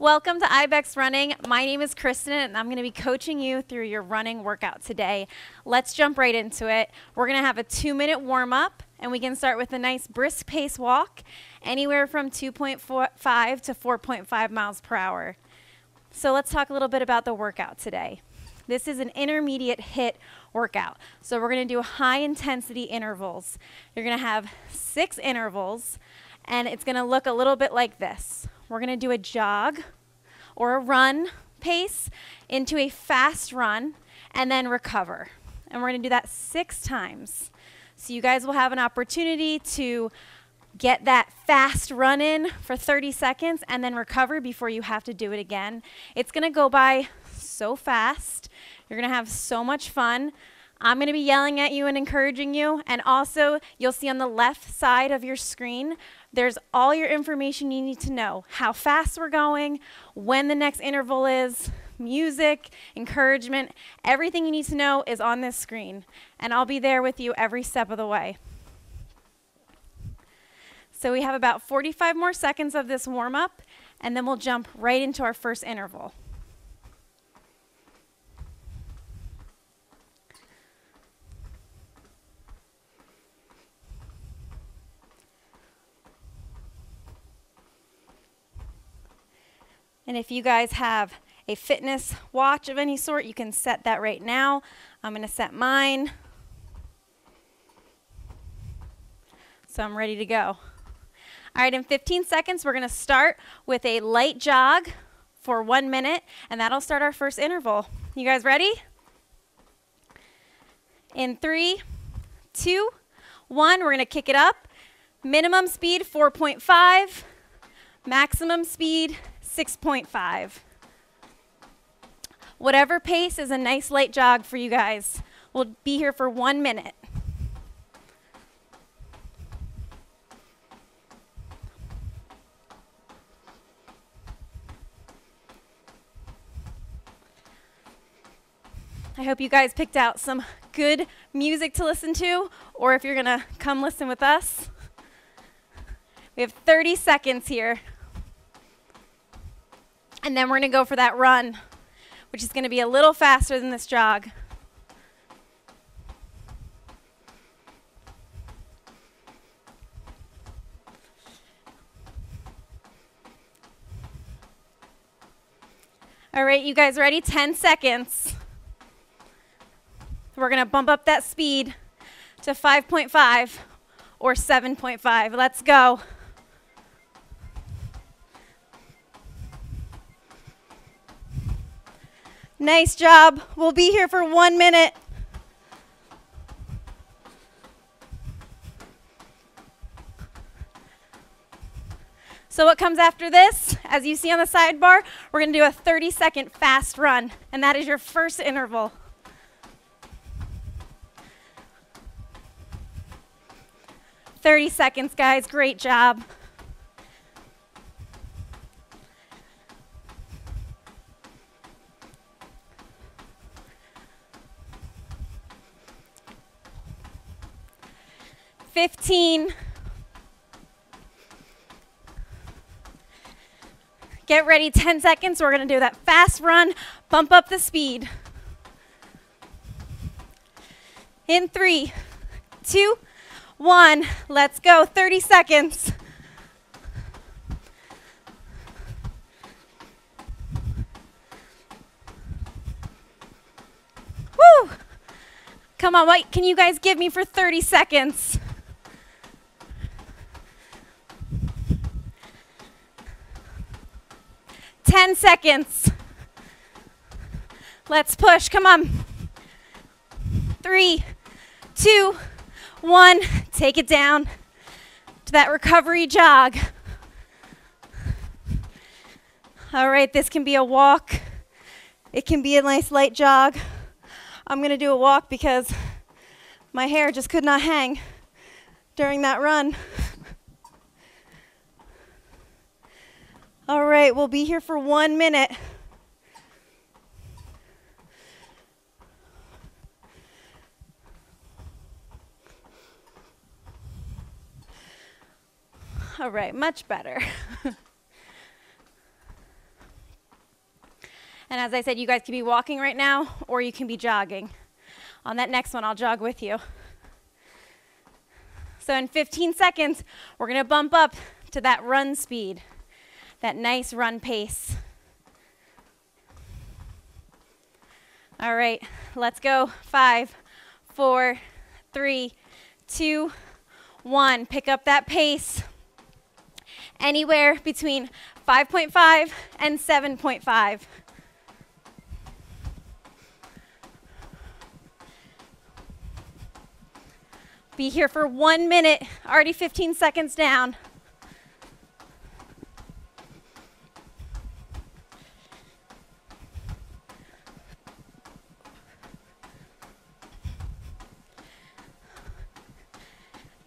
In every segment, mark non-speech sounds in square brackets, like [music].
Welcome to IBEX Running. My name is Kristen, and I'm going to be coaching you through your running workout today. Let's jump right into it. We're going to have a two minute warm up, and we can start with a nice brisk pace walk, anywhere from 2.5 to 4.5 miles per hour. So let's talk a little bit about the workout today. This is an intermediate HIIT workout. So we're going to do high intensity intervals. You're going to have six intervals, and it's going to look a little bit like this. We're going to do a jog or a run pace into a fast run and then recover. And we're going to do that six times. So you guys will have an opportunity to get that fast run in for 30 seconds and then recover before you have to do it again. It's going to go by so fast. You're going to have so much fun. I'm going to be yelling at you and encouraging you. And also, you'll see on the left side of your screen, there's all your information you need to know how fast we're going, when the next interval is, music, encouragement. Everything you need to know is on this screen. And I'll be there with you every step of the way. So we have about 45 more seconds of this warm up, and then we'll jump right into our first interval. And if you guys have a fitness watch of any sort, you can set that right now. I'm going to set mine. So I'm ready to go. All right, in 15 seconds, we're going to start with a light jog for one minute, and that'll start our first interval. You guys ready? In three, two, one, we're going to kick it up. Minimum speed 4.5, maximum speed 6.5. Whatever pace is a nice light jog for you guys. We'll be here for one minute. I hope you guys picked out some good music to listen to, or if you're going to come listen with us. We have 30 seconds here. And then we're going to go for that run, which is going to be a little faster than this jog. All right, you guys ready? 10 seconds. We're going to bump up that speed to 5.5 or 7.5. Let's go. Nice job. We'll be here for one minute. So, what comes after this? As you see on the sidebar, we're going to do a 30 second fast run, and that is your first interval. Thirty seconds, guys. Great job. 15. Get ready, 10 seconds. We're going to do that fast run, bump up the speed. In three, two, one. Let's go. 30 seconds. Woo! Come on, what can you guys give me for 30 seconds? 10 seconds. Let's push. Come on. Three, two, one. Take it down to that recovery jog. All right, this can be a walk. It can be a nice light jog. I'm going to do a walk because my hair just could not hang during that run. All right, we'll be here for one minute. All right, much better. [laughs] And as I said, you guys can be walking right now or you can be jogging. On that next one, I'll jog with you. So in 15 seconds, we're going to bump up to that run speed, that nice run pace. All right, let's go. Five, four, three, two, one. Pick up that pace anywhere between 5.5 and 7.5. Be here for one minute, already 15 seconds down.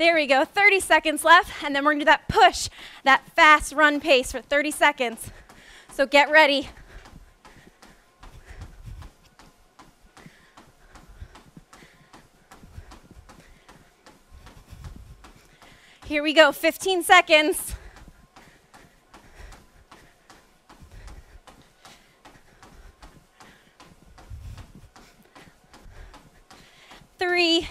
There we go, 30 seconds left, and then we're gonna do that push, that fast run pace for 30 seconds. So get ready. Here we go, 15 seconds. Three,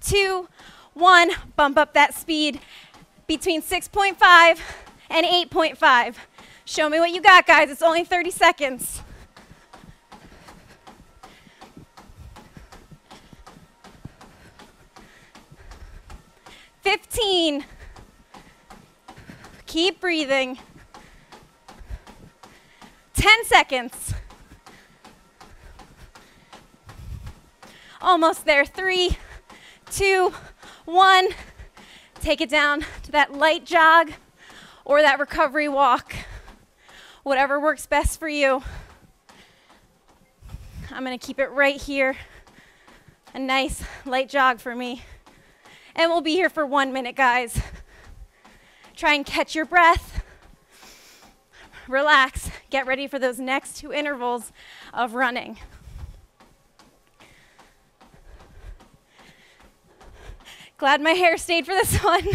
two, one. Bump up that speed between 6.5 and 8.5. Show me what you got, guys. It's only 30 seconds. Fifteen. Keep breathing. 10 seconds. Almost there. Three, two, one. Take it down to that light jog or that recovery walk. Whatever works best for you. I'm going to keep it right here. A nice light jog for me. And we'll be here for one minute, guys. Try and catch your breath. Relax. Get ready for those next two intervals of running. Glad my hair stayed for this [laughs] one.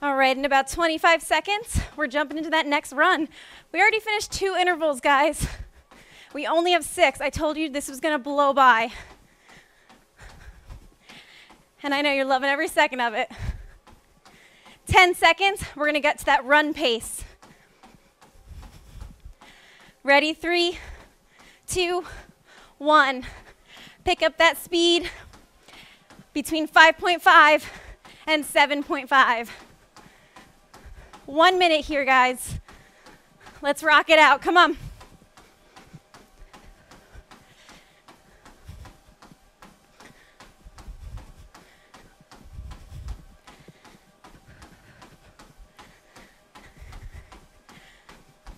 All right, in about 25 seconds, we're jumping into that next run. We already finished two intervals, guys. We only have six. I told you this was gonna blow by. And I know you're loving every second of it. 10 seconds, we're gonna get to that run pace. Ready, three, two, one. Pick up that speed between 5.5 and 7.5. One minute here, guys. Let's rock it out. Come on.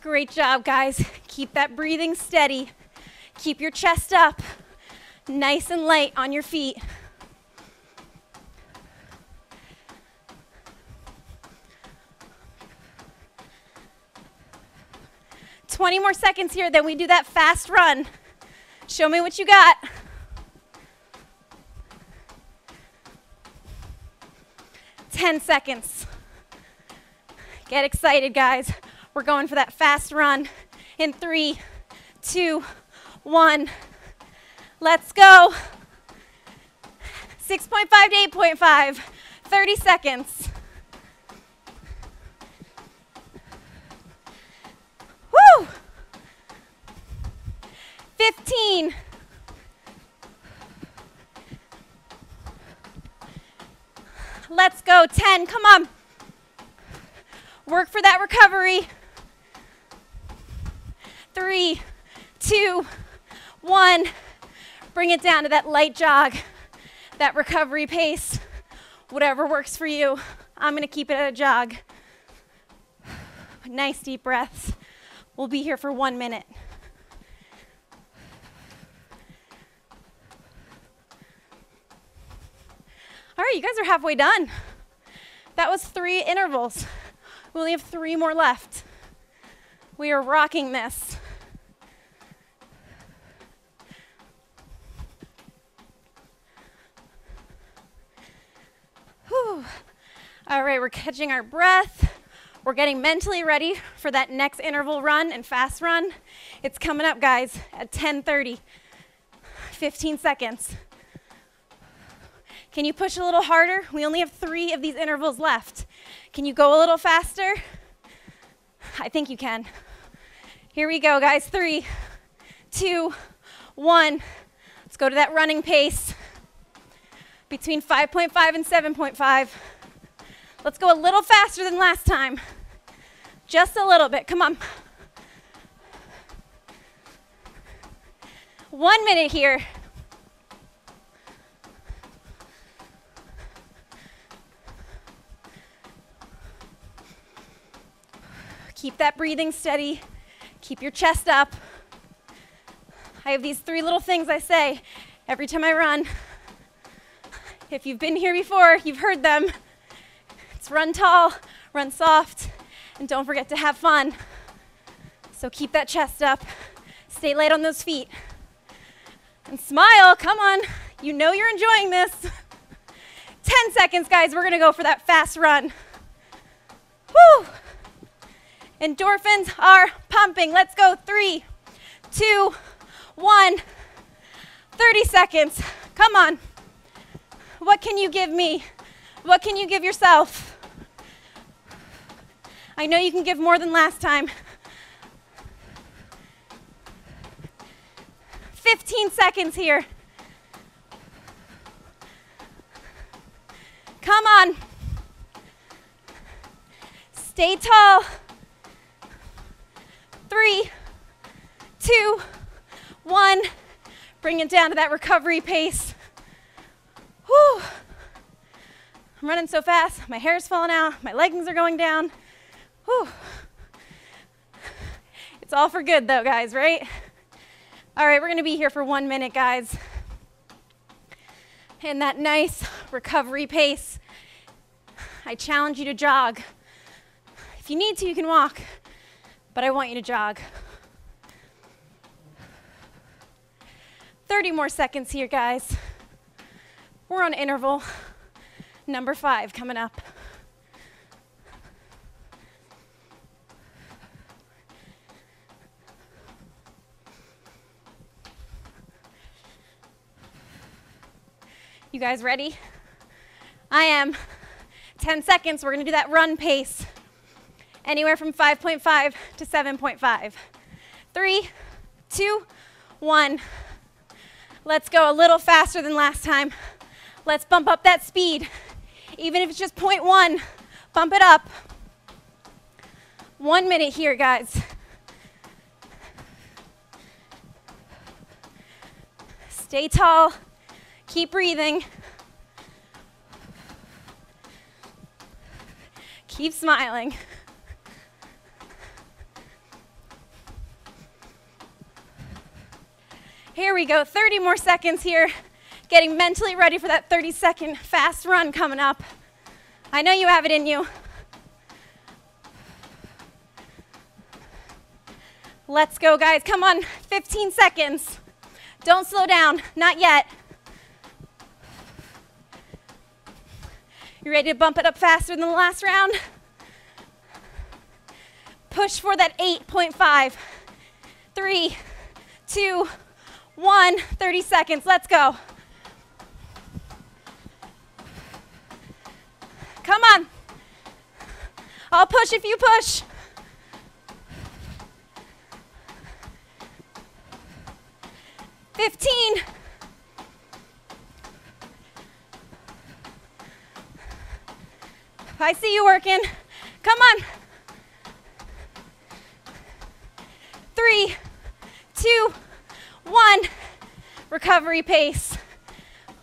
Great job, guys. Keep that breathing steady. Keep your chest up, nice and light on your feet. Twenty more seconds here, then we do that fast run. Show me what you got. Ten seconds. Get excited, guys. We're going for that fast run in three, two, one. Let's go. 6.5 to 8.5, 30 seconds. Woo! 15. Let's go. 10. Come on. Work for that recovery. Three, two, one. Bring it down to that light jog, that recovery pace, whatever works for you. I'm going to keep it at a jog. Nice deep breaths. We'll be here for one minute. All right, you guys are halfway done. That was three intervals. We only have three more left. We are rocking this. All right, we're catching our breath. We're getting mentally ready for that next interval run and fast run. It's coming up, guys, at 10:30. 15 seconds. Can you push a little harder? We only have three of these intervals left. Can you go a little faster? I think you can. Here we go, guys. Three, two, one. Let's go to that running pace between 5.5 and 7.5. Let's go a little faster than last time. Just a little bit. Come on. One minute here. Keep that breathing steady. Keep your chest up. I have these three little things I say every time I run. If you've been here before, you've heard them. It's run tall, run soft, and don't forget to have fun. So keep that chest up. Stay light on those feet. And smile, come on. You know you're enjoying this. 10 seconds, guys. We're gonna go for that fast run. Woo! Endorphins are pumping. Let's go. Three, two, one. 30 seconds. Come on. What can you give me? What can you give yourself? I know you can give more than last time. 15 seconds here. Come on. Stay tall. Three, two, one. Bring it down to that recovery pace. Whew. I'm running so fast, my hair's falling out, my leggings are going down. Whew. It's all for good though, guys, right? All right, we're gonna be here for one minute, guys. And that nice recovery pace. I challenge you to jog. If you need to, you can walk, but I want you to jog. 30 more seconds here, guys. We're on interval number five coming up. You guys ready? I am. 10 seconds, we're gonna do that run pace. Anywhere from 5.5 to 7.5. Three, two, one. Let's go a little faster than last time. Let's bump up that speed. Even if it's just 0.1, bump it up. One minute here, guys. Stay tall. Keep breathing. Keep smiling. Here we go, 30 more seconds here. Getting mentally ready for that 30 second fast run coming up. I know you have it in you. Let's go, guys. Come on, 15 seconds. Don't slow down, not yet. You ready to bump it up faster than the last round? Push for that 8.5. Three, two, one. 30 seconds. Let's go. Come on. I'll push if you push. Fifteen. I see you working. Come on. Three, two, one. Recovery pace.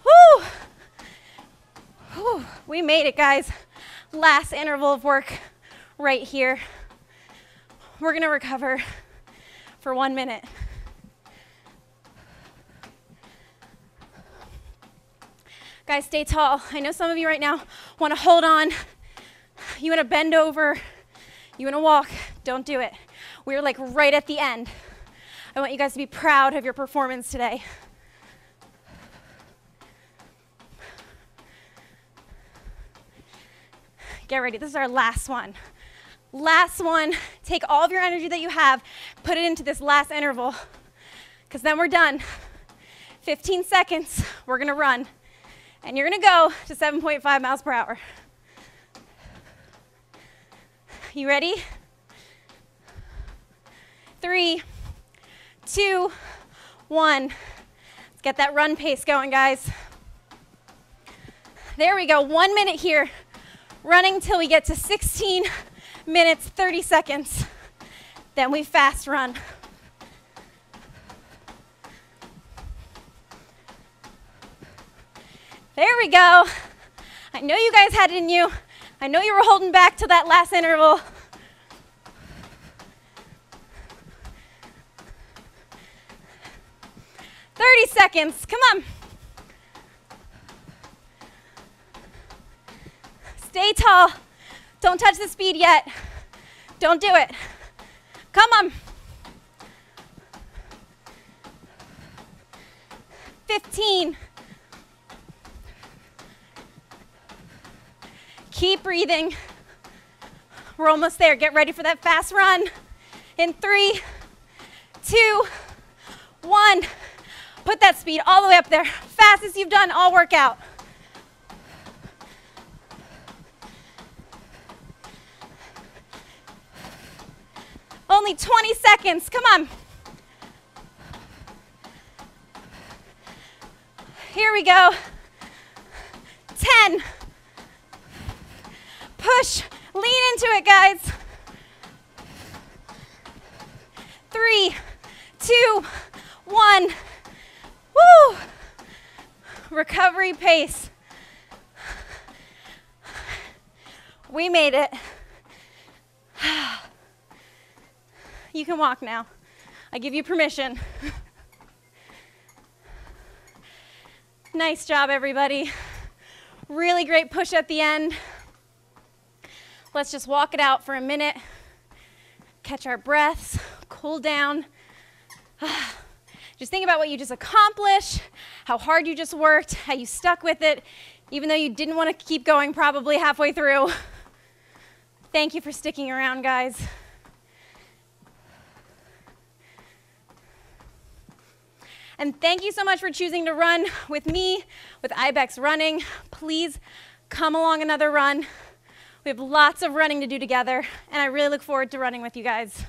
Whoo! Whew, we made it, guys. Last interval of work right here. We're gonna recover for one minute. Guys, stay tall. I know some of you right now wanna hold on. You wanna bend over. You wanna walk. Don't do it. We're like right at the end. I want you guys to be proud of your performance today. Get ready. This is our last one. Last one. Take all of your energy that you have, put it into this last interval, because then we're done. 15 seconds, we're gonna run. And you're gonna go to 7.5 miles per hour. You ready? Three, two, one. Let's get that run pace going, guys. There we go, one minute here. Running till we get to 16 [laughs] minutes, 30 seconds. Then we fast run. There we go. I know you guys had it in you. I know you were holding back to that last interval. Thirty seconds. Come on. Stay tall. Don't touch the speed yet. Don't do it. Come on. 15. Keep breathing. We're almost there. Get ready for that fast run. In three, two, one. Put that speed all the way up there. Fastest you've done all workout. Only 20 seconds. Come on. Here we go. 10. Push. Lean into it, guys. Three, two, one. Woo! Recovery pace. We made it. You can walk now. I give you permission. nice job, everybody. Really great push at the end. Let's just walk it out for a minute, catch our breaths, cool down. [sighs] Just think about what you just accomplished, how hard you just worked, how you stuck with it, even though you didn't want to keep going probably halfway through. Thank you for sticking around, guys. And thank you so much for choosing to run with me, with Ibex Running. Please come along another run. We have lots of running to do together, and I really look forward to running with you guys.